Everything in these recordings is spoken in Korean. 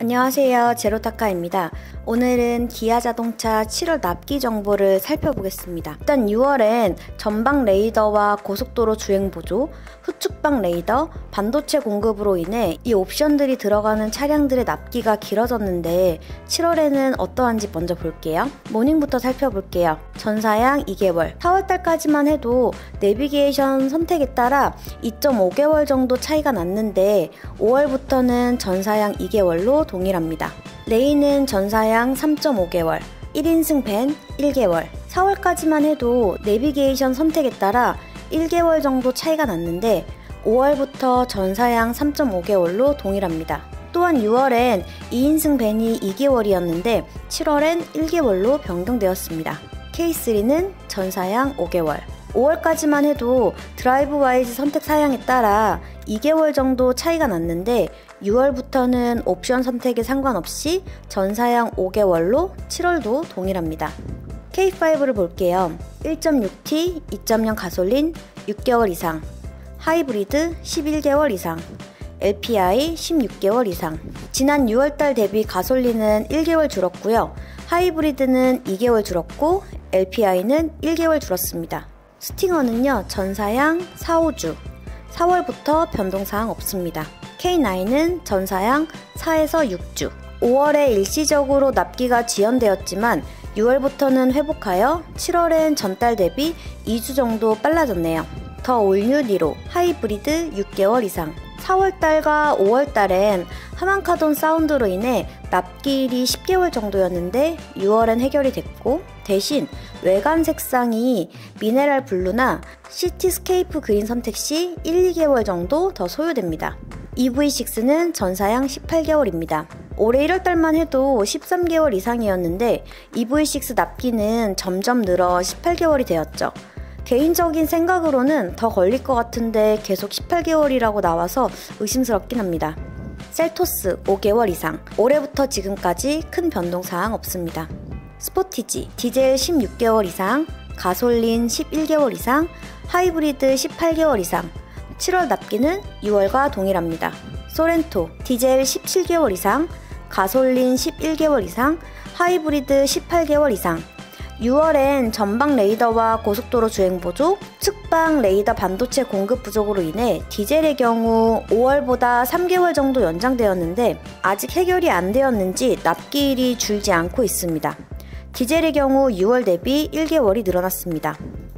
안녕하세요. 제로타카입니다. 오늘은 기아 자동차 7월 납기 정보를 살펴보겠습니다. 일단 6월엔 전방 레이더와 고속도로 주행 보조, 후측방 레이더, 반도체 공급으로 인해 이 옵션들이 들어가는 차량들의 납기가 길어졌는데 7월에는 어떠한지 먼저 볼게요. 모닝부터 살펴볼게요. 전사양 2개월, 4월달까지만 해도 내비게이션 선택에 따라 2.5개월 정도 차이가 났는데 5월부터는 전사양 2개월로 동일합니다. 레이는 전사양 3.5개월, 1인승 밴 1개월, 4월까지만 해도 내비게이션 선택에 따라 1개월 정도 차이가 났는데 5월부터 전사양 3.5개월로 동일합니다. 또한 6월엔 2인승 밴이 2개월이었는데 7월엔 1개월로 변경되었습니다. K3는 전사양 5개월, 5월까지만 해도 Drive Wise 선택 사양에 따라 2개월 정도 차이가 났는데 6월부터는 옵션 선택에 상관없이 전 사양 5개월로 7월도 동일합니다. K5를 볼게요. 1.6T, 2.0 가솔린 6개월 이상, 하이브리드 11개월 이상, LPI 16개월 이상. 지난 6월달 대비 가솔린은 1개월 줄었고요. 하이브리드는 2개월 줄었고 LPI는 1개월 줄었습니다. 스팅어는요, 전사양 4, 5주. 4월부터 변동사항 없습니다. K9은 전사양 4에서 6주. 5월에 일시적으로 납기가 지연되었지만 6월부터는 회복하여 7월엔 전달 대비 2주 정도 빨라졌네요. 더 올뉴 니로 하이브리드 6개월 이상. 4월달과 5월달엔 Harman Kardon 사운드로 인해 납기일이 10개월 정도였는데 6월엔 해결이 됐고 대신 외관 색상이 Mineral Blue나 Cityscape Green 선택 시 1, 2개월 정도 더 소요됩니다. EV6는 전사양 18개월입니다. 올해 1월달만 해도 13개월 이상이었는데 EV6 납기는 점점 늘어 18개월이 되었죠. 개인적인 생각으로는 더 걸릴 것 같은데 계속 18개월이라고 나와서 의심스럽긴 합니다. 셀토스 5개월 이상, 올해부터 지금까지 큰 변동사항 없습니다. 스포티지 디젤 16개월 이상, 가솔린 11개월 이상, 하이브리드 18개월 이상, 7월 납기는 6월과 동일합니다. 소렌토 디젤 17개월 이상, 가솔린 11개월 이상, 하이브리드 18개월 이상, 6월엔 전방 레이더와 고속도로 주행 보조, 측방 레이더 반도체 공급 부족으로 인해 디젤의 경우 5월보다 3개월 정도 연장되었는데 아직 해결이 안 되었는지 납기일이 줄지 않고 있습니다. 디젤의 경우 6월 대비 1개월이 늘어났습니다.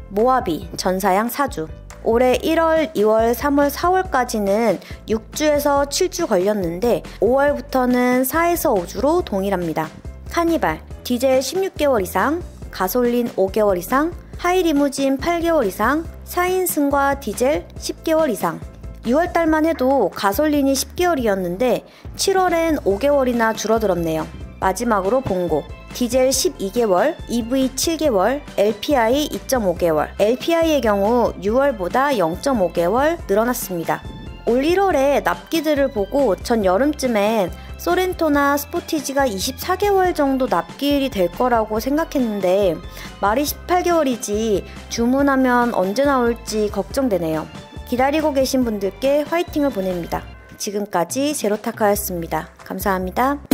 모하비 전사양 4주 올해 1월, 2월, 3월, 4월까지는 6주에서 7주 걸렸는데 5월부터는 4에서 5주로 동일합니다. 카니발 디젤 16개월 이상, 가솔린 5개월 이상, 하이리무진 8개월 이상, 4인승과 디젤 10개월 이상. 6월달만 해도 가솔린이 10개월이었는데 7월엔 5개월이나 줄어들었네요. 마지막으로 봉고. 디젤 12개월, EV 7개월, LPI 2.5개월. LPI의 경우 6월보다 0.5개월 늘어났습니다. 올 1월에 납기들을 보고 전 여름쯤엔 소렌토나 스포티지가 24개월 정도 납기일이 될 거라고 생각했는데 말이 18개월이지 주문하면 언제 나올지 걱정되네요. 기다리고 계신 분들께 화이팅을 보냅니다. 지금까지 제로타카였습니다. 감사합니다.